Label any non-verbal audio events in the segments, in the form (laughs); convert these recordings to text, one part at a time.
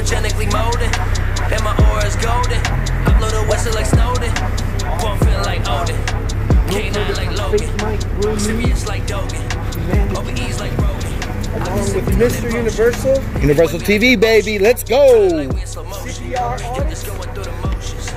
morphogenically molding. And my aura is golden. I blow the whistle like Snowden. Boy, I'm feeling like Odin. K9 like Logan. Serious like Dogan. OBE's like Rogan. with Mr. Universol. Universol TV, baby. Let's go. Like we in slow motion. Just going through the motions.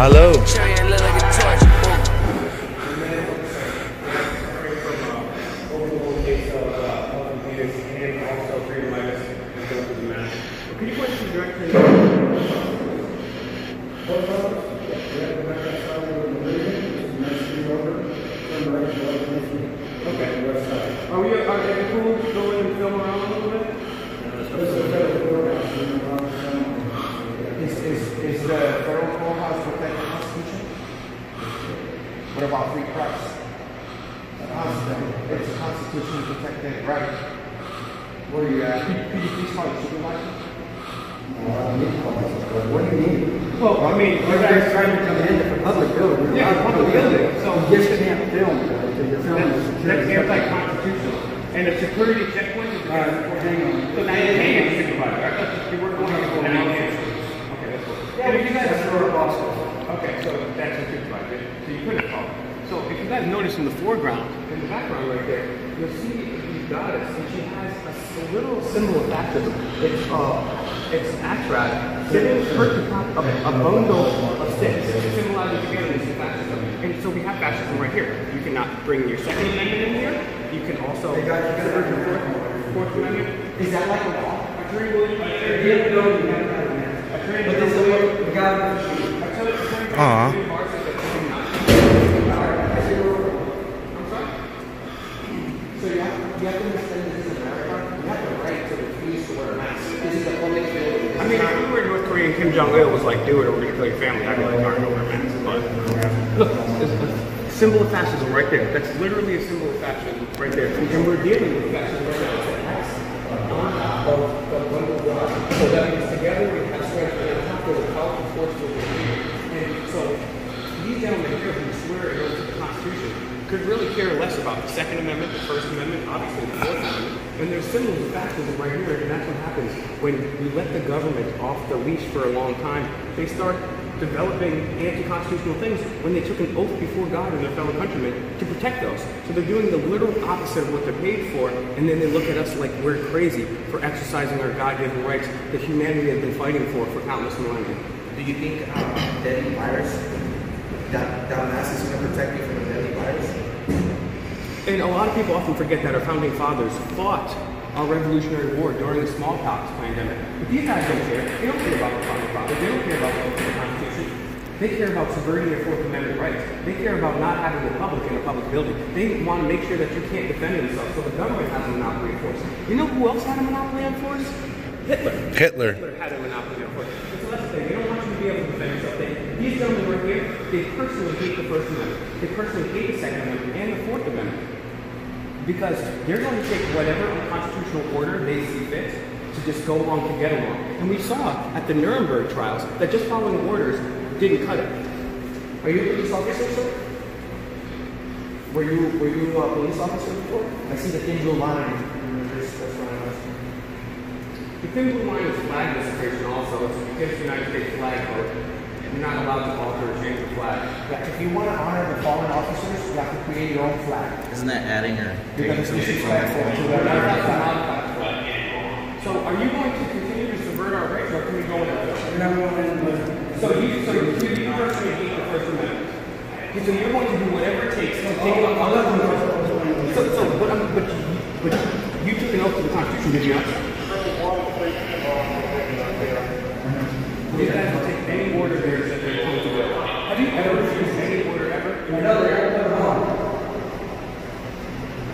Hello. Cherry ain't lit like a torch, ooh. And also freedom minus and go through the math. Could you point some direction? Okay. Are we, are we cool to go in and film around a little bit? Is, is, is the federal courthouse protect the Constitution? What about free press? It's a constitutionally protected right. What are you at? Could, could you please call your supervisor? What do you mean? Well, I mean, you guys trying to come in. It's a public building. Yeah, public building, so. You just can't film, because you're filming. That's, that's anti-constitutional. And a security checkpoint is. All right, hang on. So now you can't get supervisor. I thought you were going to go now. Okay, that's cool. Yeah, And if you guys that's where our boss is. Okay, so that's a supervisor. So you couldn't call. So if you guys notice in the foreground, in the background right there, you'll see the goddess, and she has a little symbol of fascism. It's uh, it's Ashrat sitting perched atop a, a bundle of sticks, symbolizing togetherness and fascism. And so we have fascism right here. You cannot bring your Second Amendment in here. You can also Hey, guys, you gotta- subvert your Fourth, Fourth Amendment. Is that like a law? Attorney William, Attorney William, Attorney But this is General. what, we gotta, Attorney Attorney Aw. William Barr says that you cannot. so you have, you have to understand this is America, you have the right to refuse to wear a mask. This is a public building. I mean, if we were North Korean Kim Jong Il was like, do it or we're gonna kill your family, I'd like, all right, masks. But look, it's a symbol of fascism right there. That's literally a symbol of fascism right there. And we're dealing with fascism right now. The. So that means together we have strength and top there's a force to it. And so these gentlemen here who swear it over to the Constitution could really care less about the Second Amendment, the First Amendment, obviously the Fourth Amendment. And there's similar fascism right here, and that's what happens when we let the government off the leash for a long time. They start developing anti-constitutional things when they took an oath before God and their fellow countrymen to protect those. So they're doing the literal opposite of what they're paid for, and then they look at us like we're crazy for exercising our God-given rights that humanity has been fighting for for countless millennia. Do you think uh, deadly virus, that, that mask is going to protect you And a lot of people often forget that our founding fathers fought our Revolutionary War during the smallpox pandemic. But these guys don't care. They don't care about the founding fathers. They don't care about the Constitution. They care about subverting your Fourth Amendment rights. They care about not having the public in a public building. They want to make sure that you can't defend yourself, so the government has a monopoly on force. You know who else had a monopoly on force? Hitler. Hitler. Hitler had a monopoly on force. So that's the thing. They don't want you to be able to defend yourself. They, these gentlemen right here, they personally hate the First Amendment. They personally hate the Second Amendment and the Fourth Amendment because they're going to take whatever unconstitutional order they see fit to just go along to get along. And we saw at the Nuremberg trials that just following orders didn't cut it. Are you a police officer, sir? Were you, were you a police officer before? I see the thin blue line. That's why I'm asking. The thin blue line is flag desecration also. It's against the United States flag code. You're not allowed to alter or change the flag. Yeah, if you want to honor the fallen officers, you have to create your own flag. Isn't that adding or taking something from disrespectful to You're not the allowed to modify the flag. So are you going to continue to subvert our rights or can we go in a So you, so you, you personally hate the First Amendment. So you're going to do whatever it takes to take up our So, so, but, um, but, you, but you took an oath to the Constitution, did you not? You guys will take any order there that they're going to do. Have you ever refused any order ever?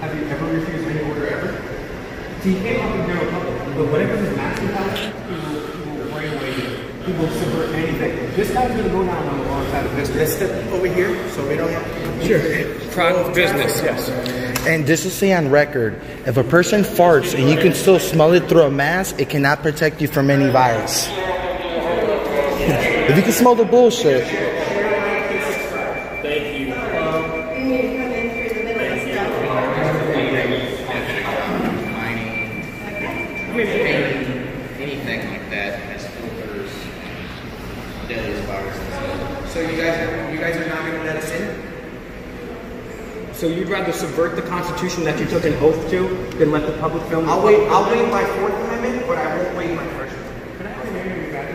Have you ever refused any order ever? See, he came up in general public, but whatever his master tells him, he will, he will bring away He will subvert anything. This guy's gonna go down on the wrong side of history. Let's step over here so we don't have. Sure. Private business, yes. And this to say on record, if a person farts and you can still smell it through a mask, it cannot protect you from any virus. (laughs) if you can smell the bullshit, anything like that has filters, deadly viruses. So you guys, are, you guys are not going to let us in? So you'd rather subvert the Constitution that you took an oath to than let the public film? I'll wait. I'll waive my Fourth Amendment, but I won't waive my First. Can I have your name and your badge?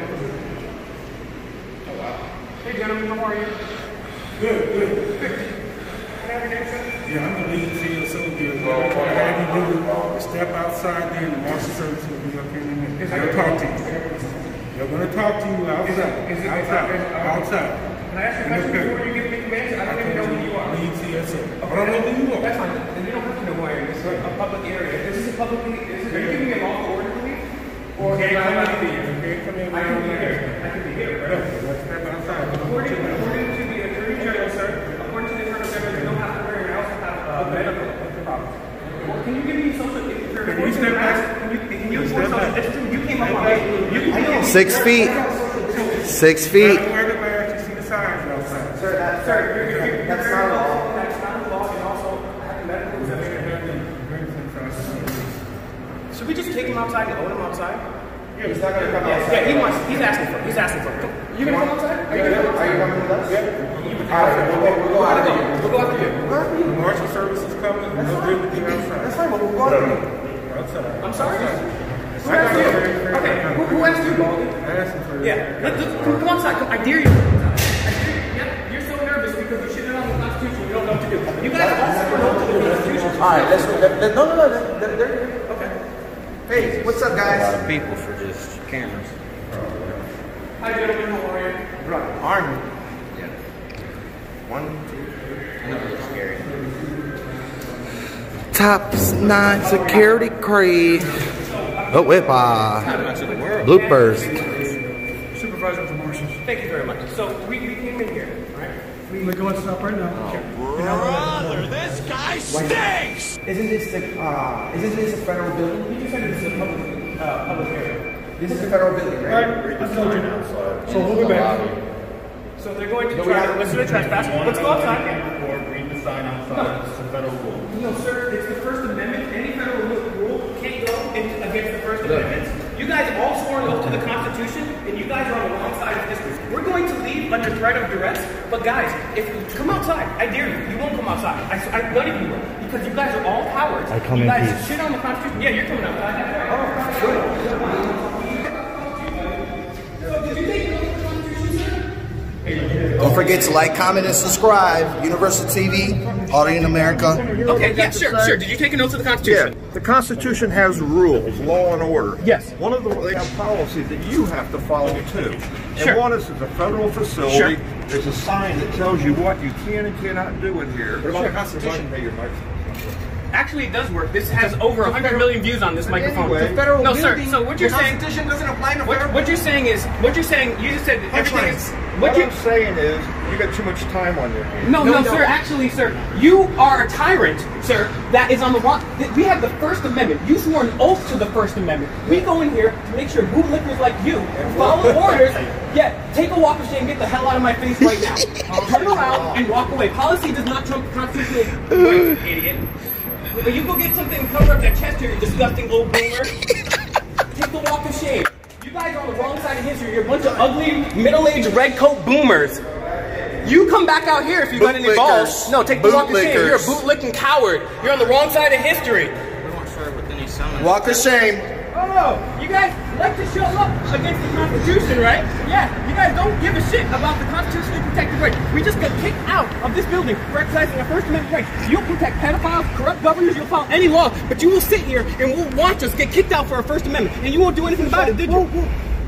Oh, wow. Hey, gentlemen, how are you? Good, good. Can I have your name, sir? Yeah, I'm the lead soldier. I have you do is step outside there and the marshal service will be up here in a minute. They'll talk to you. They're gonna talk to you outside. Is it- Outside, is it- outside. Can I ask you a question before you give me commands? I don't even know who you are. Lead CSO. I don't know who you are. That's fine. Then you don't have to know who I am. This is a public area. This is a public, is it, are you giving me a lawful order to leave? Or can't I to be here. I can be here. I can be here, right? Let's step outside. To the Attorney General, sir, according to the Attorney General, you don't have to wear, I also have a medical problem. Well, Can you give me social, if you're Can you step back? You, can you Step enforce social distancing? You came up on me. Six feet, six feet. Gotta wear the mask. You see the signs outside. Sir, that, Sir, you're, you're, you're that's not law. That's not law, and also I have medical exemption. Should we just take him outside and own him outside? He's not going to come Yeah, outside. yeah, he wants, he's asking for he's asking for. You gonna come outside? Are you gonna come Are you coming with us? Yeah. All right, we'll go, we'll go out of here. We'll go after you. The marshal service is coming. They'll deal with you outside. That's fine, we'll go out of here. Outside. I'm sorry? Who I asked got you? Okay, who, who asked you, Baldy? I asked him for it. Yeah, let, let, come, come outside, come, I dare you. I dare you. Yep, you're so nervous because you shit on the Constitution, you don't know what to do. You guys all said no to the Constitution. All right, let's go. Let, let, no, no, no. Let, let, they're. Okay. Hey, what's up, guys? People for just cameras. Hi, gentlemen, how are you? Army. Yeah. One, Top nine security creed. Oh, whip ah. Much of the world. Bloopers. Supervisor of the marshals. Thank you very much. So, we, we came in here, right? We're going to stop right now. Isn't this the, uh, isn't this a federal building? You just said this is a public, uh, public area. This is a federal building, right? I told you now. So we'll be back. So they're going to No, try to listen to trespass. Let's go outside. read the sign outside. It's a federal rule. No, sir, it's the First Amendment. Any federal rule can't go in- against the First Amendment. You guys all swore an oath to the Constitution, and you guys are on the wrong side of history. We're going to leave under threat of duress, but guys, if you come outside, I dare you. You won't come outside. I, I, none of you will, because you guys are all cowards. I come you in guys peace. shit on the Constitution. Yeah, you're coming outside. That's right. So, Don't forget to like, comment, and subscribe. Universol TV, Auditing America. Okay, yeah, sure, sure. Did you take an oath to the Constitution? Yeah, the Constitution has rules, law and order. Yes. One of them, they have policies that you have to follow too. And Sure. one is it's a federal facility. Sure. There's a sign that tells you what you can and cannot do in here. What about the Constitution? Hey, your mic. Actually, it does work. This has over 100 million views on this microphone. anyway- The federal no, sir. So what you're saying? Constitution doesn't apply to What, federal. what you're saying is, what you're saying, you just said everything is. What What you? I'm saying is, you got too much time on your hands. No, No, no, sir. Actually, sir, you are a tyrant, sir. That is on the wrong. th- We have the First Amendment. You swore an oath to the First Amendment. We go in here to make sure bootlickers like you follow orders. Yeah, take a walk of shame. Get the hell out of my face right now. (laughs) Turn around and walk away. Policy does not trump constitutional rights, (laughs) idiot. But you go get something and cover up that chest here, you disgusting old boomer. Take the walk of shame. You You guys are on the wrong side of history. You're a bunch of ugly, middle-aged, red coat boomers. You come back out here if you got any balls. No, take the walk of shame. You're a Bootlickers. bootlicking coward. You're on the wrong side of history. We weren't sure with any summons. Walk of shame. Oh, you guys like to show up against the Constitution, right? Yeah, you guys don't give a shit about the constitutionally protected rights. We just got kicked out of this building for exercising our First Amendment rights. You'll protect pedophiles, corrupt governors, you'll follow any law, but you will sit here and we'll watch us get kicked out for our First Amendment, and you won't do anything about it, did you?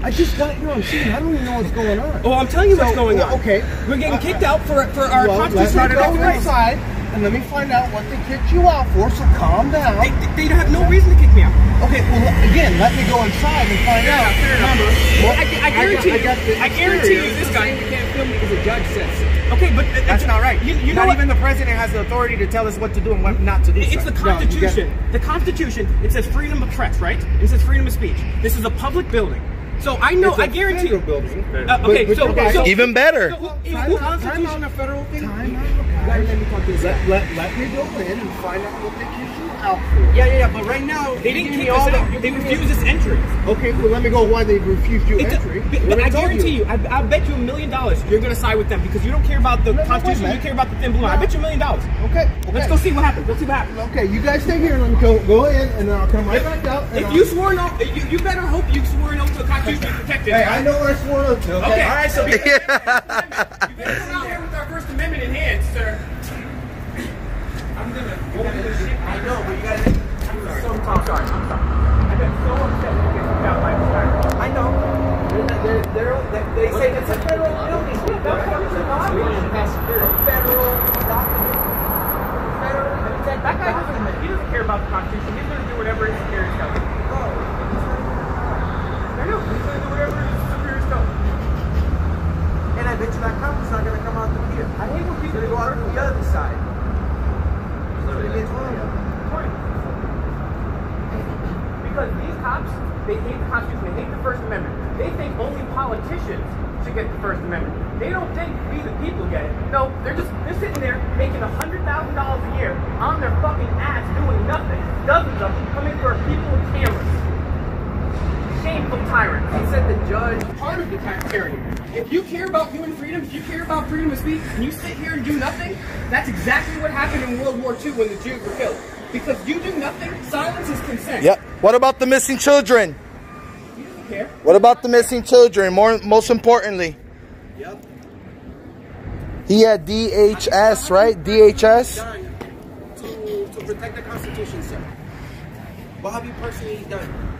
I just got here on scene. I don't even know what's going on. Oh, I'm telling you what's going well, on. okay. We're getting uh, kicked out for for our well, constitutional me go protected rights. inside and let me find out what they kicked you out for. So calm down. They, they don't have no reason to kick me out. Okay, well again, let me go inside and find out. Remember, what- I, I guarantee I got, I got you, the I guarantee you, this guy. You can't film me because the judge says so. Okay, but uh, That's not right. You, you not what? even the president has the authority to tell us what to do and what not to do. It's sir. the No, Constitution. the Constitution. It says freedom of press, right? It says freedom of speech. This is a public building. So I know. It's a I guarantee you. federal building. Uh, okay, But- but so, okay. so Even better. so, uh, Time time on a federal thing. Time out. You gotta let me talk this Let, out. let, let me go in and find out what they kicked you out for. Yeah, yeah, yeah. But right now, They didn't you kick me us all the- out. They give me- refused us entry. Okay, well let me go why they refused you It- entry. but- but I guarantee you, I, I bet you a million dollars you're going to side with them because you don't care about the No, no, wait Constitution. You care about the thin blue line. I bet you a million dollars. Okay, Let's go see what happens. Let's see what happens. Okay, you guys stay here and let me go, go in and then I'll come right back out. If I'll- you swore an oath, you, you better hope you swore an oath to the Constitution to protect it. Hey, I know what I swore up to. Okay. All right, so You better come out here with our First Amendment in hand, sir. I'm gonna open this shit. I know, but you gotta. I'm sorry. I'm sorry. I'm sorry. I've been so upset when I get kicked out this. I know. They're, they're, they're, they say it's a federal building. That's a federal document. Federal. That guy doesn't, he doesn't care about the Constitution. He's gonna do whatever his superiors tell him. Oh, I know. He's gonna do whatever his superiors tell him. And I bet you that cop is not gonna come out through here. I hate when people gonna go out through the other side. That's what it gets wrong. Because these cops, they hate the Constitution, they hate the First Amendment. They think only politicians should get the First Amendment. They don't think we the people get it. No, they're just they're sitting there making a hundred thousand dollars a year on their fucking ass doing nothing. Dozens of them coming for people with cameras. Shameful tyrant. He said the judge. part of the tyranny. If you care about human freedom, if you care about freedom of speech, and you sit here and do nothing, that's exactly what happened in World War II when the Jews were killed. Because you do nothing, silence is consent. Yep. What about the missing children? You don't care. What about the missing children? More, most importantly, Yep. he had DHS, right? DHS. To, to protect the Constitution, sir. What have you personally done?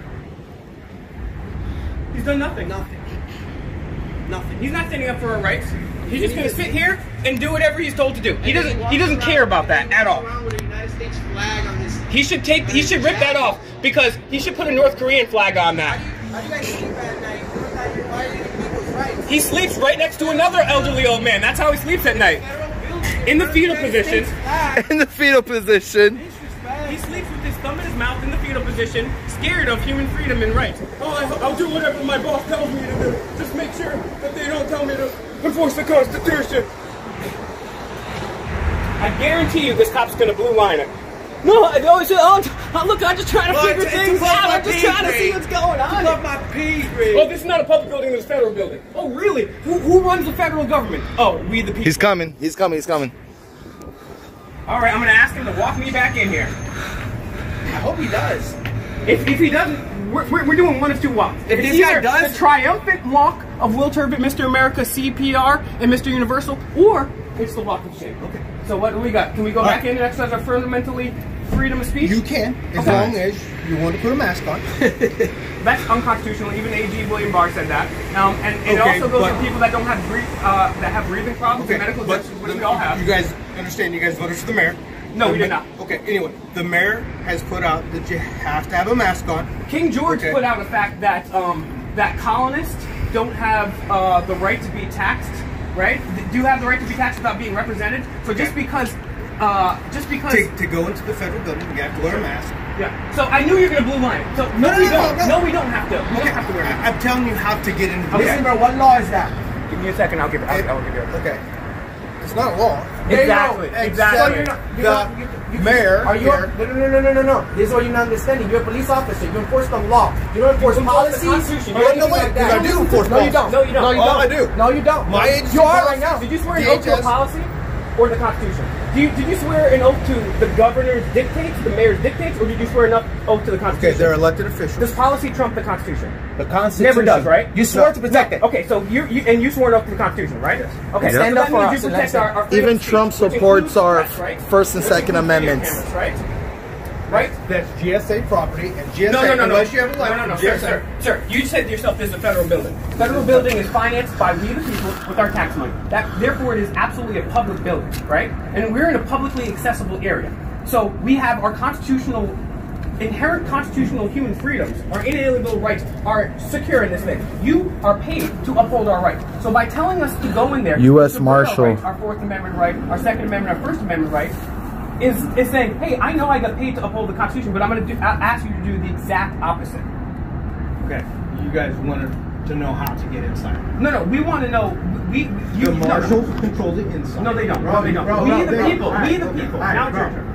He's done nothing. Nothing. Nothing. He's not standing up for our rights. He's just gonna sit here and do whatever he's told to do. He doesn't. He doesn't care about that at all. Around with a United States flag on his. He should take. He should rip that off because he should put a North Korean flag on that. How do you guys sleep at night? Without your violating people's rights? He sleeps right next to another elderly old man. That's how he sleeps at night. (laughs) In the fetal position. In the fetal position. He sleeps with his thumb in his mouth in the fetal position, scared of human freedom and rights. Oh, I, I'll do whatever my boss tells me to do. Just make sure that they don't tell me to enforce the Constitution. I guarantee you this cop's gonna blue line it. No, I always say, oh, oh, look, I'm just trying to Well, figure it's- it's things out. I'm just pay trying to see what's going on. Above my pay grade. Oh, this is not a public building, this is a federal building. Oh, really? Who, who runs the federal government? Oh, we the people. He's coming. He's coming. He's coming. All right, I'm gonna ask him to walk me back in here. I hope he does. If, if he doesn't, we're, we're, we're doing one of two walks. If It's this guy does- the triumphant walk of Will Turbitt, Mr. America, CPR, and Mr. Universol, or it's the walk of shame. Okay. So what do we got? Can we go All back right. in and exercise our fundamentally freedom of speech? You can, as Okay. long as you want to put a mask on. (laughs) That's unconstitutional. Even AG William Barr said that. Um, and, and Okay, it also goes but- to people that don't have uh, that have breathing problems, Okay, and medical but the- we all have. You guys understand? You guys voted for the mayor. No, we The did not. Okay. Anyway, the mayor has put out that you have to have a mask on. King George Okay. put out a fact that um, that colonists don't have uh, the right to be taxed, right? Th- Do have the right to be taxed without being represented. So just because, uh, just because, To, to go into the federal building, you have to wear a mask. yeah. So I knew you were gonna blue line. it. So no, No, we no, no, don't. no. No, we don't have to. We don't have to wear it. I, am telling you how to get into the Okay. Listen, bro, what law is that? Give me a second. I'll give it. I'll, I'll give you. A, Okay. It's not a law. Exactly, Except exactly. So you're not, you're the not, you, you, mayor Are you? here- No, no, no, no, no, no, no. This is what you're not understanding. You're a police officer. You enforce the law. You don't enforce enforce the policies. Constitution. or No, anything no, wait, like that. I do enforce No, you don't. No, you don't. No, you Oh, don't. I do. No, you don't. My agency You are right now. Did you swear an oath to a policy or the Constitution? Do you, did you swear an oath to the governor's dictates, the mayor's dictates, or did you swear an oath to the Constitution? Okay, Constitution? they're elected officials. Does policy trump the Constitution? The Constitution Never does, right? You swore No. to protect it. Okay, so you, you and you swore an ooth to the Constitution, right? Okay, Stand that up for means us and protect let's- our, our Even of speech, Trump supports our press, right? First and Second Amendments. cameras, right? Right? That's GSA property, and GSA, No, no, no, no. unless you have a no, license, no, no, no, sir, GSA. sir, sir. You said yourself this is a federal building. Federal building is financed by we the people with our tax money. That therefore it is absolutely a public building, right? And we're in a publicly accessible area. So we have our constitutional inherent constitutional human freedoms, our inalienable rights are secure in this thing. You are paid to uphold our rights. So by telling us to go in there, U.S. to support our Marshal. rights, our Fourth Amendment right, our Second Amendment, our First Amendment right, is is saying, hey, I know I got paid to uphold the Constitution, but I'm going to do, ask you to do the exact opposite. Okay, you guys wanted to know how to get inside. No, no, we want to know. We, you, The no, no. marshals control the inside. No, they don't. No, they don't. Bro, we no, the they don't. people. All right, we the okay, people. all right,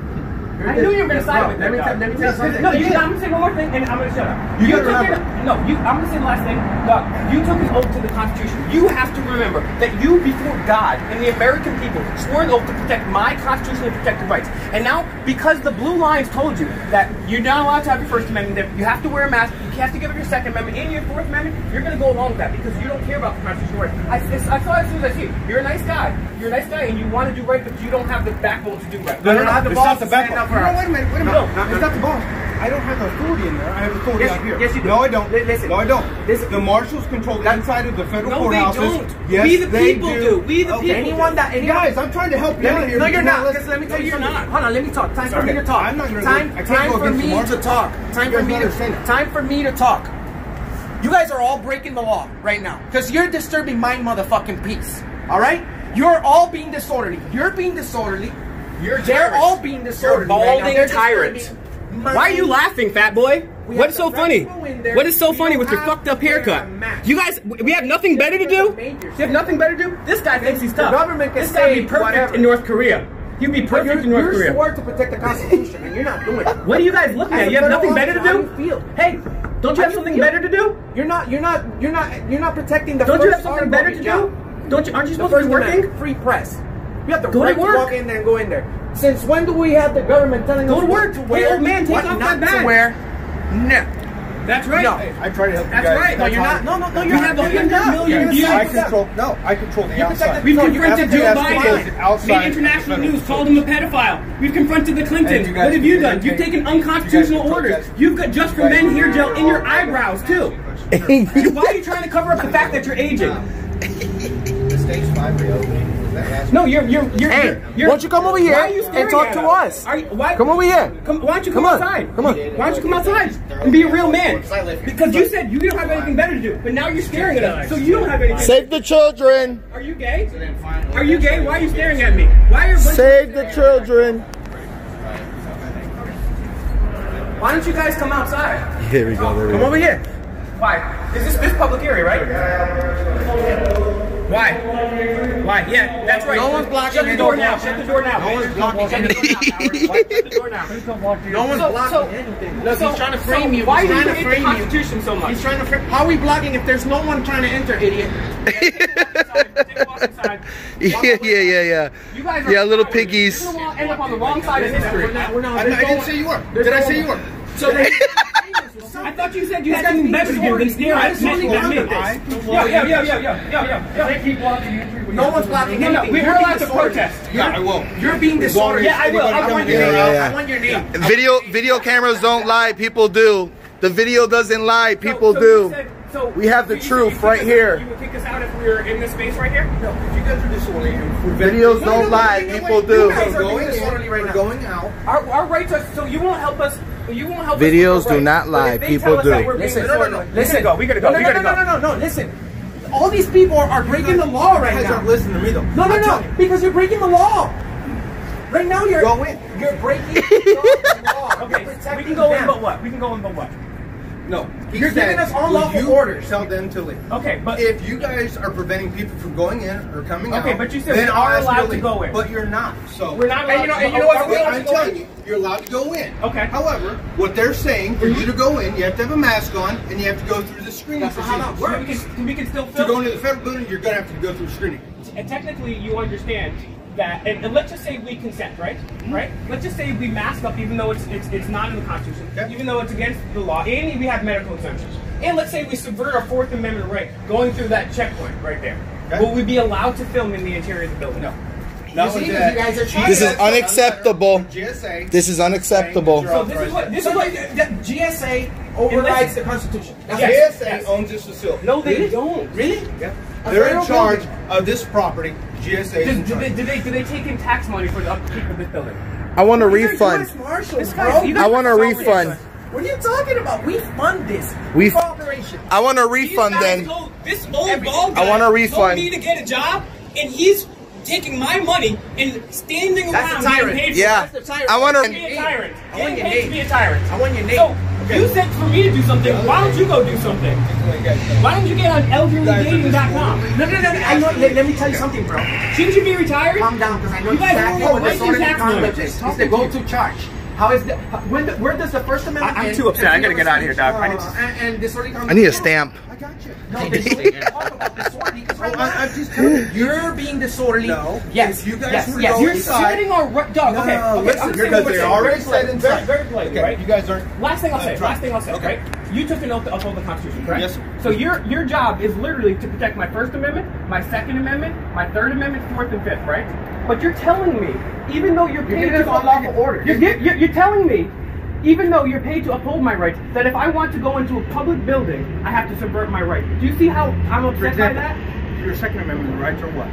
I knew you were going to side with Let that. me tell- let me tell you something. No, you, I'm going to say one more thing, and I'm going to shut up. You gotta took your- no, you. I'm going to say the last thing. Dog, you took an oath to the Constitution. You have to remember that you, before God and the American people, swore an oath to protect my Constitution constitutionally protected rights. And now, because the blue lines told you that you're not allowed to have your First Amendment, that you have to wear a mask, you have to give up your Second Amendment and your Fourth Amendment, you're going to go along with that because you don't care about the constitutional rights. I, it's- I saw it as soon as I see you. You're a nice guy. You're a nice guy, and you want to do right, but you don't have the backbone to do right. No, no, You don't no, have the it's balls not the backbone. No, wait a minute, wait a No, minute. no, it's no. not the boss. I don't have authority in there. I have authority Yes, out here. yes, you do. No, I don't. Li- listen. No, I don't. Listen. The marshals control the inside of the federal No, they courthouses. don't. Yes, We the they people do. do. We the Okay. people Anyone that anyone, Guys, I'm trying to help you Let out here. no, you're not. Listen. Because let me tell you you're something. not. Hold on, let me talk. Time for me to talk. I'm not gonna time, go- I can't time go for me to talk. Time for me to time for me to talk. You guys are all breaking the law right now because you're disturbing my motherfucking peace. All right, you're all being disorderly. You're being disorderly. You're They're all being disorderly. You're a right balding tyrant. Disturbing Why are you laughing, fat boy? We What so funny? go in there. What is so funny with your fucked up haircut? You guys, we have nothing better to do. You have nothing better to do. This guy thinks he's tough. government can this guy would be perfect whatever. in North Korea. He'd be perfect you're, in North you're Korea. sworn to protect the Constitution, and you're not doing it. What are you guys looking at? You have nothing better to do? how do you feel? Hey, don't you have something better to do? You're not. You're not. You're not. You're not protecting the. Don't you have something better to do? Don't you? Aren't you supposed to be working? Free press. You have the Go to right to, work. walk in there and go in there. Since when do we have the government telling Go us to what work. to Hey, old man, take off not that badge. to wear? No. That's right. No. I try to help you That's guys. right. No, you're not. No, no, no. You're have not. a You're hundred not. million You're views. I control. No, I control the outside. We've No, confronted have Joe Biden. the Made international news called him a pedophile. We've confronted the And Clintons. you What have you done? You've taken unconstitutional orders. You've got just for men hair can- gel in your eyebrows too. (laughs) Why are you trying to cover up the fact that you're aging? The stage five reopening, was that last (laughs) No, you're you're you're. Hey, you're, you're why don't you come over here why are you and staring talk at to us? Are you, why, Come over here. Come, why don't you come, Come outside? Come on. Why don't you come outside and be a real man? Because you said you don't have anything better to do, but now you're staring at us, so you don't have anything. Save the children. Are you gay? Are you gay? Why are you staring at me? Why are you? Save the children. Why don't you guys come outside? Here we go. There we Come go. over here. Why? This is this this public area, right? Why? Why? Yeah, that's right. No one's blocking Shut the door door. now. Shut the door now. No one's blocking Shut the door now. Howard. Shut the door now. No one's blocking anything. Look, he's trying to frame you. Why he's do you trying to hate the. Constitution so much? He's trying to frame. How are we blocking if there's no one trying to enter, idiot? Take a walk inside. Yeah, yeah, yeah, yeah. You guys are Yeah, little cowards. piggies. You're gonna end up on the wrong side of history. We're not. We're not. I, I didn't say you were. Did I no- say you were? So they. (laughs) I thought you said you These had guys something need better to do than stare at me. only than me. wanted this. Yeah, yeah, yeah, yeah, yeah, yeah, yeah. They keep blocking No one's blocking No, no, we- You're we're allowed to protest. Yeah, I will. You're being disorderly. Yeah, I will. I I want want your your name. I want your name. Video video cameras don't lie. People do. The video doesn't lie. People So- so do. said- so- We have the so you truth you'd right kick us- here. You would kick us out if we were in this space right here? No, if you guys are disorderly Videos No, don't no, lie. wait, wait, People do. You guys Guys are are being going in, right we're now. going out. Our, our rights are so you won't help us. You won't help Videos us. do our not lie. People tell us that do. Listen, no, no, no. We gotta go. We gotta go. No, we no, gotta no, go. no, no, no, no. Listen. All these people are, are breaking the law right You guys now. aren't listening to me though. No, no, no. Because you're breaking the law. Right now, you're Go in. You're breaking (laughs) the law. Okay, we can go in, but what? We can go in, but what? No. He You're said, giving us will unlawful you orders. Tell them to leave. Okay, but if you guys are preventing people from going in or coming out, Okay, but you said then we are allowed to leave. go in. But you're not. So We're not And you know- allowed and you to know what? go- We're allowed to I'm go telling in. you, you're allowed to go in. Okay. However, what they're saying for you to go in, you have to have a mask on and you have to go through the screening That's how that procedure. works. We can, we can still To go into the federal building, you're gonna have to go through screening. and technically you understand that and, and let's just say we consent right mm-hmm. right let's just say we mask up even though it's it's, it's not in the constitution Okay. even though it's against the law and we have medical exemptions and let's say we subvert our fourth amendment right going through that checkpoint right there Okay. will we be allowed to film in the interior of the building no Not see, you that, guys are This is unacceptable. GSA. This is unacceptable. so this is what this is what the, the GSA overrides the Constitution. That's what- Yes, GSA yes. owns this facility. no they don't Really? Yeah. A They're in charge building. of this property. GSA is in did, did, they, did they did they take in tax money for the upkeep of this building I want a These refund. Marshals, guy's- bro. I want a refund. ridiculous. What are you talking about? We fund this. We- operation. I want a refund then. told- this old Everything. bald I guy want a told refund. me to get a job, and he's taking my money and standing That's a tyrant. getting paid Yeah. That's the tyrant. I want to be to. a tyrant I want your to name. be a tyrant I want your name. so you said for me to do something why don't you go do something why don't you get on elderlydating.com No, no, no. no. I know, let, let me tell you something, bro. shouldn't you be retired Calm down, because I know You guys exactly what disorderly conduct is. It's the go-to charge. How is the when the, where does the First Amendment? I- I'm end too upset. I gotta get out of here, speech, dog. I need uh, to- And, and disorderly. I need a stamp. I got you. No, disorderly. talk about disorderly. Right Oh, I- now. I'm just telling you. You're being disorderly. No. Yes. If you guys yes. were yes. you're inside- sitting on right dog No, okay no, okay listen, I'm because they we're already said very inside. very polite Okay, right you guys aren't. Last thing I'll Uh, say. Last thing I'll say. Okay. Right? You took an oath to uphold the Constitution, correct? Yes, sir. So your your job is literally to protect my First Amendment, my Second Amendment, my Third Amendment, Fourth and Fifth, right? But you're telling me, even though you're paid giving to unlawful orders. you're, you're, you're telling me, even though you're paid to uphold my rights, that if I want to go into a public building, I have to subvert my rights. Do you see how I'm upset by example, that? your Second Amendment rights are what?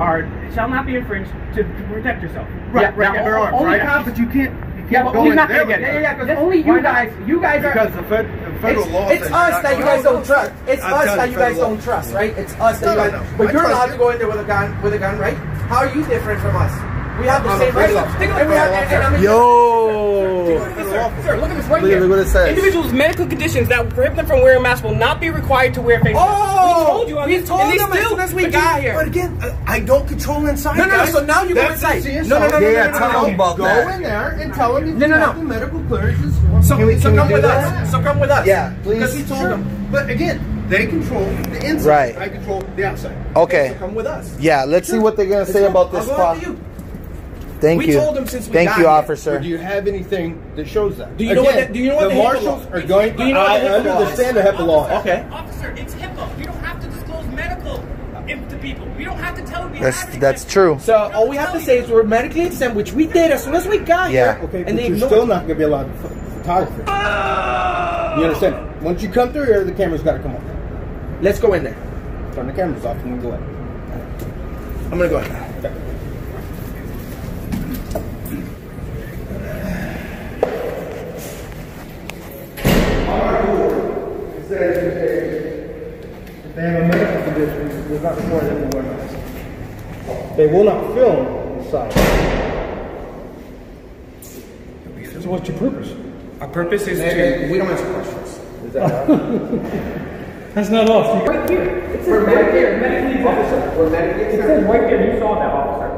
Are shall not be infringed to, to protect yourself. Right, Yeah, right. now, only right? cops- But you can't. You Yeah, can't but go he's in not there gonna get it. that. Yeah, because only you guys, you guys are. Because the, fed, federal It's, law it's us that you guys don't trust. It's us that you, you guys don't trust, right? It's us that you guys. But you're allowed to go in there with a gun, with a gun, right? How are you different from us? We have the I'm same rights. police officer. And we have, and, and I'm a- Yo. Sir, sir, look at this right Look- here. look what it says. Individuals' medical conditions that would prohibit them from wearing masks will not be required to wear face masks. Oh, we told you on we this, told and they them as soon as we got you- here. But again, I- I don't control inside. No, no, no, so now you go inside. No, no, no, no, Yeah, no, no, tell them about Go in there and tell them you No, no, no. have the medical clearances. So, Can we- can we come with that? us. So come with us. Yeah, Because please. he told Sure. them. But again, they control the inside. Right. I control the outside. Okay. So come with us. Yeah, let's see what they're gonna say about this I'll go pro- after you. Thank We you. told them since we Thank got you, here. Or officer. do you have anything that shows that? Do you know what Again, the- do you know what the the marshals are going? Do you know I the HIPAA law is? understand the HIPAA law. Okay. Officer, it's HIPAA. You don't have to disclose medical to people. We don't have to tell them. we That's have that's it. true. So all we have to say is we're medically exempt, which we did as soon as we got Yeah. here. Okay, and but they you're still not going to be allowed to ph- photography. You understand? Once you come through here, the camera's got to come on. Let's go in there. Turn the cameras off and we go in. I'm gonna go in. Okay. If they have a medical condition, it's not required them to wear masks. They will not film inside. So what's your purpose? Our purpose is to... We don't answer questions. (laughs) Is that right? That's not off. Right here. It says We're right medically here, medically exempt. We're medically It says exempt. right there, you saw that, officer.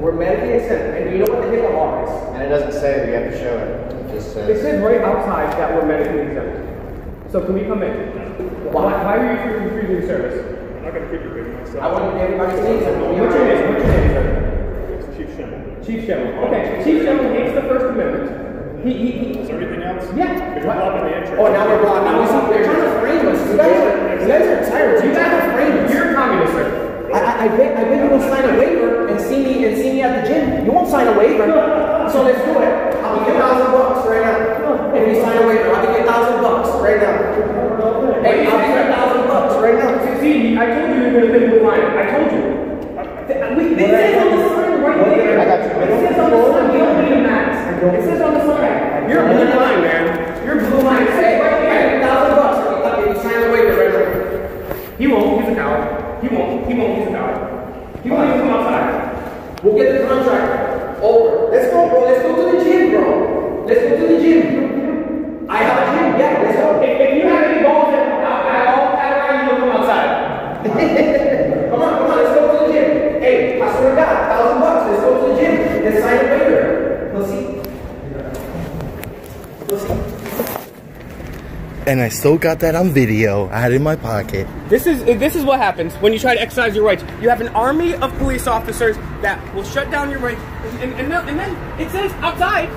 We're medically exempt. And you know what the HIPAA law is? And it doesn't say that we have to show it. It just It says. says right outside that we're medically exempt. So can we come in? Why, why are you refusing the service? I'm not gonna keep repeating myself. I want everybody to see something. What's your name? What's your name, sir? It's Chief Schimmel. Chief Sherman. Okay, Chief Sherman hates the First Amendment. He, he, he. Is there anything else? Yeah. Because you're blocking the entrance. Oh, now we're blocking. Now we see they're trying to frame us. You guys are, you guys are tyrants. You guys are frame us. You're a communist, sir. I, I, I bet, I bet you won't sign a waiver and see me and see me at the gym. You won't sign a waiver. So let's do it. I'll give you a thousand bucks right now. If you sign a waiver, I'll give you a thousand bucks right now. Hey, I'll give you a thousand bucks right now. See, I told you you were going to live with Ryan. I told you. We, it says on the sign right there. I got you. It says on the sign, we don't need a mask. It says on the sign. You're a blue line, man. You're a blue line. It says right a thousand bucks if you sign a waiver right. He won't. He's a coward. He won't. He won't. He's a coward. He won't even come outside. We'll get the contract over. Let's go, bro. Let's go to the gym, bro. Let's go to the gym. I have a gym, yeah, let's go. If, if you have any balls that out, at all, at around, you'll come outside. (laughs) And I still got that on video. I had it in my pocket. This is this is what happens when you try to exercise your rights. You have an army of police officers that will shut down your rights, and, and, then, and then it says outside,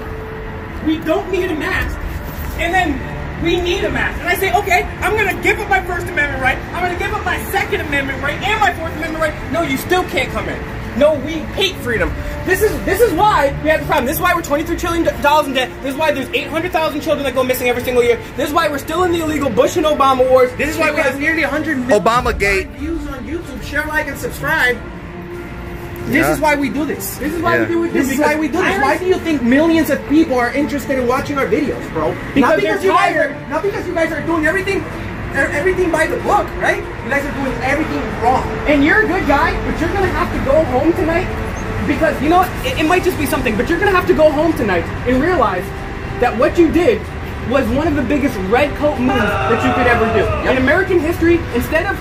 we don't need a mask, and then we need a mask. And I say, okay, I'm gonna give up my First Amendment right, I'm gonna give up my Second Amendment right, and my Fourth Amendment right. No, you still can't come in. No, we hate freedom. This is this is why we have the problem. This is why we're 23 trillion dollars in debt. This is why there's 800,000 children that go missing every single year. This is why we're still in the illegal Bush and Obama wars. This is why we have nearly 100 million Obama Gate. views on YouTube. Share, like, and subscribe. This Yeah. is why we do this. This is why Yeah. we do what we do. This is why we do this. Why do you think millions of people are interested in watching our videos, bro? Because not because you guys tired. are not because you guys are doing everything everything by the book, right? You guys are doing everything wrong. And you're a good guy, but you're gonna have to go home tonight because you know? It, it might just be something, but you're gonna have to go home tonight and realize that what you did was one of the biggest red coat moves that you could ever do. In American history, instead of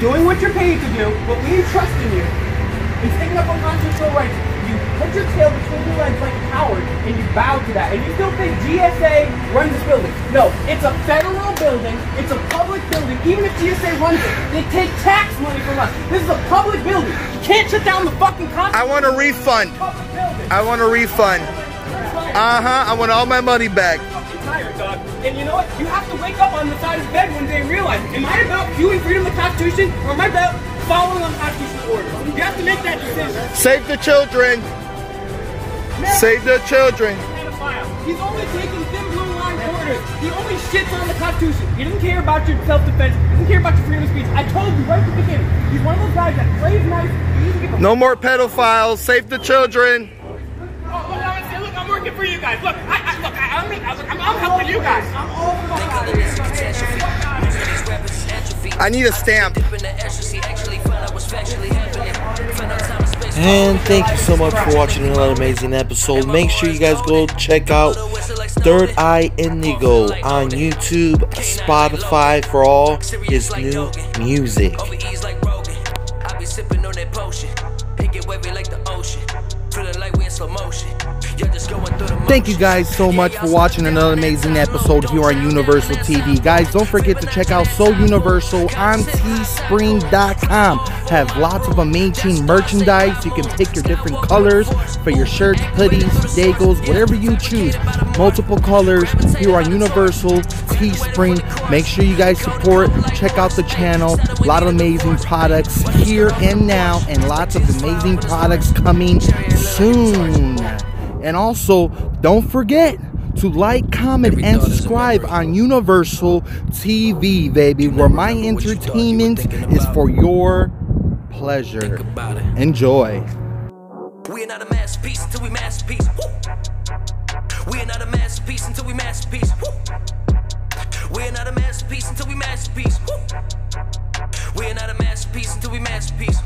doing what you're paid to do, what we trust in you, and sticking up for constitutional rights, you put your tail between your legs like a coward and you bow to that. And you still think GSA runs this building. No, it's a federal building, it's a public building. Even if GSA runs it, they take tax money from us. This is a public building. You can't shut down the fucking Constitution. I want a refund. I want a refund. Uh huh. I want all my money back. tired, dog. And you know what? You have to wake up on the side of the bed one day and realize, am I about viewing freedom of the Constitution or am I about following on constitutional orders? You have to make that decision. Save the children. Save the children. He's only taking line. He only shits on the Constitution. He doesn't care about your self-defense. He doesn't care about your freedom of speech. I told you right at the beginning. He's one of those guys that plays nice. He doesn't give No more pedophiles. Save the children. Oh, look, I'm, look, I'm working for you guys. Look, I, I, look, I, I'm, I'm, I'm helping you guys. I'm all for I need a stamp. And thank you so much for watching another amazing episode. Make sure you guys go check out Third Eye Indigo on YouTube, Spotify for all his new music. Sipping on that potion. It wavy like the ocean. Feeling like we in slow motion. Thank you guys so much for watching another amazing episode here on Universol TV. Guys, don't forget to check out Soul Universol on teespring.com. Have lots of amazing merchandise. You can pick your different colors for your shirts, hoodies, dagos, whatever you choose. Multiple colors here on Universol Teespring. Make sure you guys support. Check out the channel. A lot of amazing products here and now, and lots of amazing products coming soon. And also, don't forget to like, comment, Every and subscribe on Universol TV, baby, where my entertainment is for your pleasure. Enjoy. We're not a masterpiece until we masterpiece. We're not a masterpiece until we masterpiece. We're not a masterpiece until we masterpiece. We're not a masterpiece until we masterpiece.